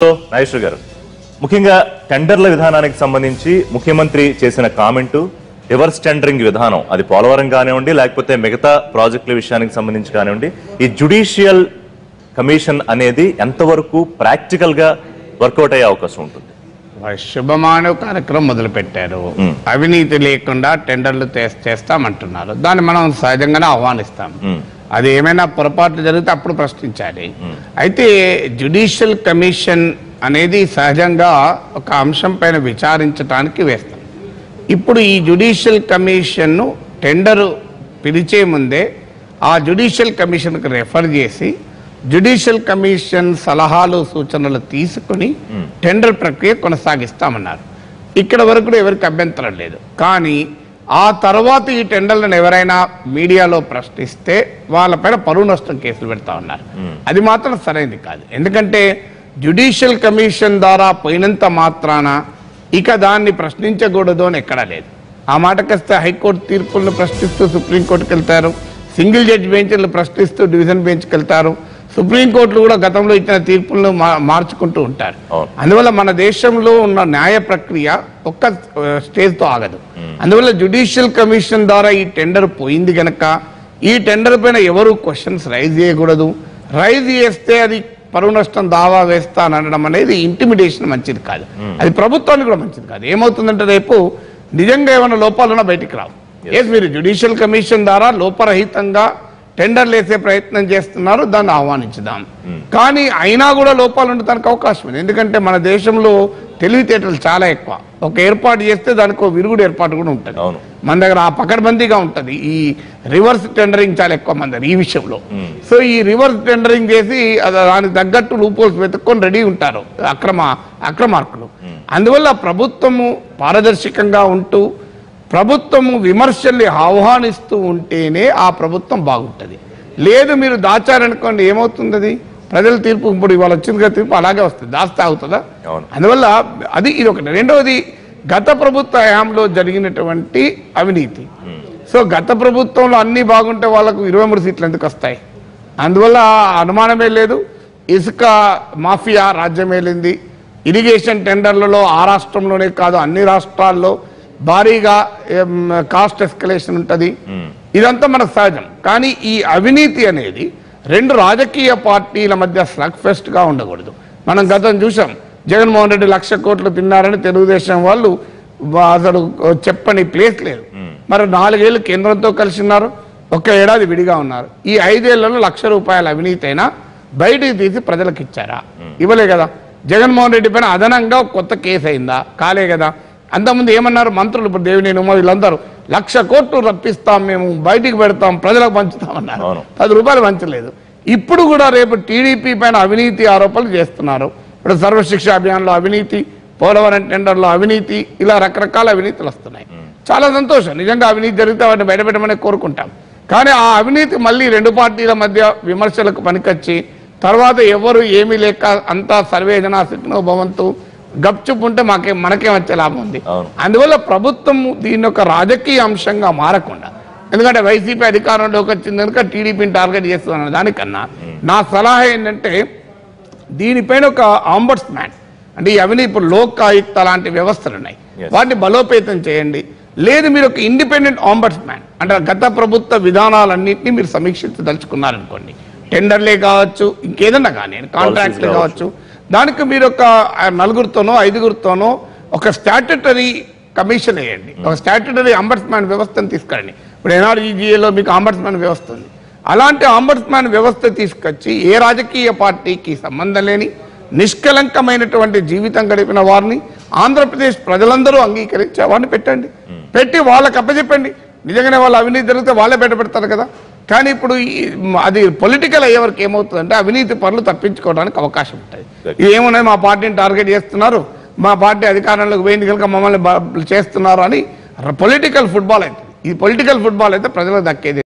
నాగేశ్వర్ గారు ముఖ్యంగా టెండర్ల విధానానికి సంబంధించి ముఖ్యమంత్రి చేసిన కామెంటు రివర్స్ టెండరింగ్ విధానం అది పోలవరం కానివ్వండి లేకపోతే మిగతా ప్రాజెక్టుల విషయానికి సంబంధించి కానివ్వండి ఈ జుడిషియల్ కమిషన్ అనేది ఎంతవరకు ప్రాక్టికల్గా వర్కౌట్ అయ్యే అవకాశం ఉంటుంది? శుభమానవ కార్యక్రమం మొదలు పెట్టారు అవినీతి లేకుండా టెండర్లు చేస్- చేస్తామంటున్నారు. దాన్ని మనం సహజంగానే ఆహ్వానిస్తాం. అది ఏమైనా పొరపాట్లు జరిగితే అప్పుడు ప్రశ్నించాలి. అయితే జ్యుడిషియల్ కమిషన్ అనేది సహజంగా ఒక అంశం పైన విచారించడానికి వేస్తాం. ఇప్పుడు ఈ జ్యుడిషియల్ కమిషన్ను టెండరు పిలిచే ముందే ఆ జ్యుడిషియల్ కమిషన్కి రెఫర్ చేసి జ్యుడిషియల్ కమిషన్ సలహాలు సూచనలు తీసుకుని టెండర్ ప్రక్రియ కొనసాగిస్తామన్నారు. ఇక్కడ వరకు ఎవరికి అభ్యంతరం లేదు. కానీ ఆ తర్వాత ఈ టెండర్లను ఎవరైనా మీడియాలో ప్రశ్నిస్తే వాళ్ళపైన పరువు నష్టం కేసులు పెడతా ఉన్నారు. అది మాత్రం సరైనది కాదు. ఎందుకంటే జ్యుడిషియల్ కమిషన్ ద్వారా పోయినంత మాత్రాన ఇక దాన్ని ప్రశ్నించకూడదు అని ఎక్కడా లేదు. ఆ మాటకొస్తే హైకోర్టు తీర్పులను ప్రశ్నిస్తూ సుప్రీంకోర్టుకి వెళ్తారు సింగిల్ జడ్జి బెంచ్లు ప్రశ్నిస్తూ డివిజన్ బెంచ్కి వెళ్తారు సుప్రీంకోర్టులు కూడా గతంలో ఇచ్చిన తీర్పులను మార్చుకుంటూ ఉంటారు. అందువల్ల మన దేశంలో ఉన్న న్యాయ ప్రక్రియ ఒక్క స్టేజ్తో ఆగదు. అందువల్ల జ్యుడిషియల్ కమిషన్ ద్వారా ఈ టెండర్ పోయింది గనక ఈ టెండర్ పైన ఎవరు క్వశ్చన్స్ రైజ్ చేయకూడదు. రైజ్ చేస్తే అది పరువు నష్టం దావా వేస్తానడం అనేది ఇంటిమిడేషన్ మంచిది కాదు. అది ప్రభుత్వానికి కూడా మంచిది కాదు. ఏమవుతుందంటే రేపు నిజంగా ఏమైనా లోపాలున్నా బయటికి రావు. ఎస్ మీరు జ్యుడిషియల్ కమిషన్ ద్వారా లోపరహితంగా టెండర్లు వేసే ప్రయత్నం చేస్తున్నారు దాన్ని ఆహ్వానించుదాం. కానీ అయినా కూడా లోపాలు ఉండటానికి అవకాశం ఉంది. ఎందుకంటే మన దేశంలో తెలివితేటలు చాలా ఎక్కువ. ఒక ఏర్పాటు చేస్తే దానికి ఒక విరుగుడు ఏర్పాటు కూడా ఉంటుంది. మన దగ్గర ఆ పకడ్బందీగా ఉంటుంది. ఈ రివర్స్ టెండరింగ్ చాలా ఎక్కువ మన దగ్గర ఈ విషయంలో. సో ఈ రివర్స్ టెండరింగ్ చేసి దానికి తగ్గట్టు రూపోల్స్ వెతుక్కొని రెడీ ఉంటారు. అక్రమ అక్రమార్కులు. అందువల్ల ప్రభుత్వము పారదర్శకంగా ఉంటూ ప్రభుత్వము విమర్శల్ని ఆహ్వానిస్తూ ఉంటేనే ఆ ప్రభుత్వం బాగుంటుంది. లేదు మీరు దాచారనుకోండి ఏమవుతుంది అది ప్రజల తీర్పు ఇప్పుడు ఇవాళ వచ్చింది కదా తీర్పు అలాగే వస్తుంది. దాస్తే అవుతుందా. అందువల్ల అది ఇది ఒకటి రెండవది గత ప్రభుత్వ హయాంలో జరిగినటువంటి అవినీతి. సో గత ప్రభుత్వంలో అన్ని బాగుంటే వాళ్ళకు ఇరవై మూడు సీట్లు ఎందుకు వస్తాయి? అందువల్ల అనుమానమే లేదు. ఇసుక మాఫియా రాజ్యం ఏలింది ఇరిగేషన్ టెండర్లలో ఆ రాష్ట్రంలోనే కాదు అన్ని రాష్ట్రాల్లో భారీగా కాస్ట్ ఎస్కలేషన్ ఉంటుంది. ఇదంతా మనకు సహజం. కానీ ఈ అవినీతి అనేది రెండు రాజకీయ పార్టీల మధ్య స్లగ్ ఫెస్ట్గా ఉండకూడదు. మనం గతం చూసాం జగన్మోహన్ రెడ్డి లక్ష కోట్లు తిన్నారని తెలుగుదేశం వాళ్ళు అసలు చెప్పని ప్లేస్ లేదు. మరి నాలుగేళ్ళు కేంద్రంతో కలిసి ఉన్నారు ఒక్క ఏడాది విడిగా ఉన్నారు. ఈ ఐదేళ్ళలో లక్ష రూపాయల అవినీతి అయినా బయటికి తీసి ప్రజలకు ఇచ్చారా ఇవ్వలే కదా. జగన్మోహన్ రెడ్డి పైన అదనంగా ఒక కొత్త కేసు అయిందా? కాలే కదా. అంతకుముందు ఏమన్నారు? మంత్రులు ఇప్పుడు దేవినేని ఉమా వీళ్ళందరూ లక్ష కోట్లు రప్పిస్తాం మేము బయటికి పెడతాం ప్రజలకు పంచుతాం అన్నారు అవును. పది రూపాయలు పంచలేదు. ఇప్పుడు కూడా రేపు టీడీపీ పైన అవినీతి ఆరోపణలు చేస్తున్నారు. ఇప్పుడు సర్వశిక్ష అభియాన్లో అవినీతి పోలవరం టెండర్లో అవినీతి ఇలా రకరకాల అవినీతులు వస్తున్నాయి. చాలా సంతోషం. నిజంగా అవినీతి జరిగితే వాటిని బయటపెట్టమని కోరుకుంటాం. కానీ ఆ అవినీతి మళ్ళీ రెండు పార్టీల మధ్య విమర్శలకు పనికొచ్చి తర్వాత ఎవరు ఏమీ లేక అంతా సర్వేజన సిగ్నో భవంతు గప్చుప్ ఉంటే మాకే మనకే వచ్చే లాభం ఉంది. అందువల్ల ప్రభుత్వం దీన్ని ఒక రాజకీయ అంశంగా మారకుండా ఎందుకంటే వైసీపీ అధికారంలోకి వచ్చింది కనుక టీడీపీని టార్గెట్ చేస్తున్న దానికన్నా నా సలహా ఏంటంటే దీనిపైన ఒక ఆంబర్స్ మ్యాన్ అంటే ఈ అవినీతి ఇప్పుడు లోక్ ఆయుక్త లాంటి వ్యవస్థలు ఉన్నాయి. వాటిని బలోపేతం చేయండి లేదు మీరు ఒక ఇండిపెండెంట్ ఆంబర్స్ మ్యాన్ అంటే గత ప్రభుత్వ విధానాలన్నింటినీ మీరు సమీక్షించదలుచుకున్నారనుకోండి టెండర్లే కావచ్చు ఇంకేదన్నా కానీ కాంట్రాక్ట్లే కావచ్చు. దానికి మీరు ఒక నలుగురితోనో ఐదుగురితోనో ఒక స్టాట్యుటరీ కమిషన్ వేయండి. ఒక స్టాట్యుటరీ అంబర్స్మాన్ వ్యవస్థను తీసుకురండి. ఇప్పుడు ఎన్ఆర్జీజీఏలో మీకు అంబర్స్మాన్ వ్యవస్థ ఉంది. అలాంటి అంబర్స్మాన్ వ్యవస్థ తీసుకొచ్చి ఏ రాజకీయ పార్టీకి సంబంధం లేని నిష్కలంకమైనటువంటి జీవితం గడిపిన వారిని ఆంధ్రప్రదేశ్ ప్రజలందరూ అంగీకరించే వారిని పెట్టండి. పెట్టి వాళ్ళకి అప్పచెప్పండి. నిజంగానే వాళ్ళు అవినీతి జరిగితే వాళ్ళే బయట పెడతారు కదా. కానీ ఇప్పుడు ఈ- అది పొలిటికల్ అయ్యే వరకు ఏమవుతుందంటే అవినీతి పనులు తప్పించుకోవడానికి అవకాశం ఉంటుంది ఇది ఏమున్నాయి? మా పార్టీని టార్గెట్ చేస్తున్నారు. మా పార్టీ అధికారంలోకి పోయింది కనుక మమ్మల్ని చేస్తున్నారు అని పొలిటికల్ ఫుట్బాల్ అవుతుంది ఈ పొలిటికల్ ఫుట్బాల్ అయితే ప్రజలకు దక్కేది